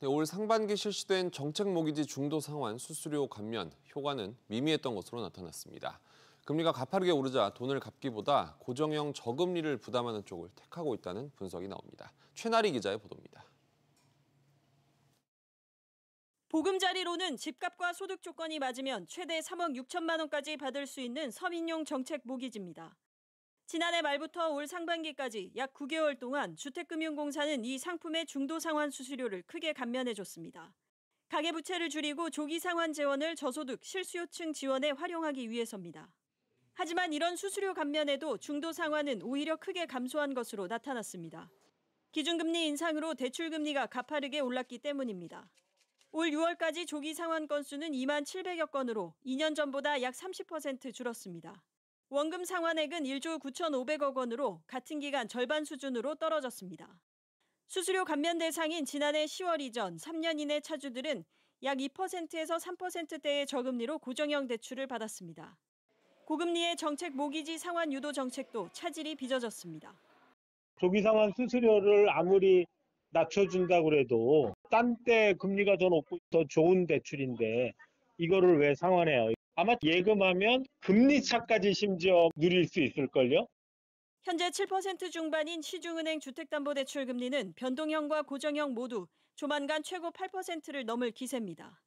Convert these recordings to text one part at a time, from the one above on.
네, 올 상반기 실시된 정책 모기지 중도 상환 수수료 감면 효과는 미미했던 것으로 나타났습니다. 금리가 가파르게 오르자 돈을 갚기보다 고정형 저금리를 부담하는 쪽을 택하고 있다는 분석이 나옵니다. 최나리 기자의 보도입니다. 보금자리로는 집값과 소득 조건이 맞으면 최대 3억 6천만 원까지 받을 수 있는 서민용 정책 모기지입니다. 지난해 말부터 올 상반기까지 약 9개월 동안 주택금융공사는 이 상품의 중도 상환 수수료를 크게 감면해 줬습니다. 가계부채를 줄이고 조기 상환 재원을 저소득 실수요층 지원에 활용하기 위해서입니다. 하지만 이런 수수료 감면에도 중도 상환은 오히려 크게 감소한 것으로 나타났습니다. 기준금리 인상으로 대출금리가 가파르게 올랐기 때문입니다. 올 6월까지 조기 상환 건수는 2만 700여 건으로 2년 전보다 약 30% 줄었습니다. 원금 상환액은 1조 9,500억 원으로 같은 기간 절반 수준으로 떨어졌습니다. 수수료 감면 대상인 지난해 10월 이전 3년 이내 차주들은 약 2%에서 3%대의 저금리로 고정형 대출을 받았습니다. 고금리의 정책 모기지 상환 유도 정책도 차질이 빚어졌습니다. 조기 상환 수수료를 아무리 낮춰준다고 그래도 딴 때 금리가 더 높고 더 좋은 대출인데 이거를 왜 상환해요? 아마 예금하면 금리 차까지 심지어 누릴 수 있을걸요? 현재 7% 중반인 시중은행 주택담보대출 금리는 변동형과 고정형 모두 조만간 최고 8%를 넘을 기세입니다.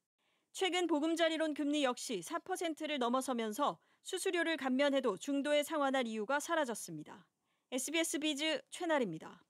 최근 보금자리론 금리 역시 4%를 넘어서면서 수수료를 감면해도 중도에 상환할 이유가 사라졌습니다. SBS 비즈 최나리입니다.